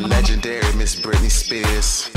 the legendary Miss Britney Spears.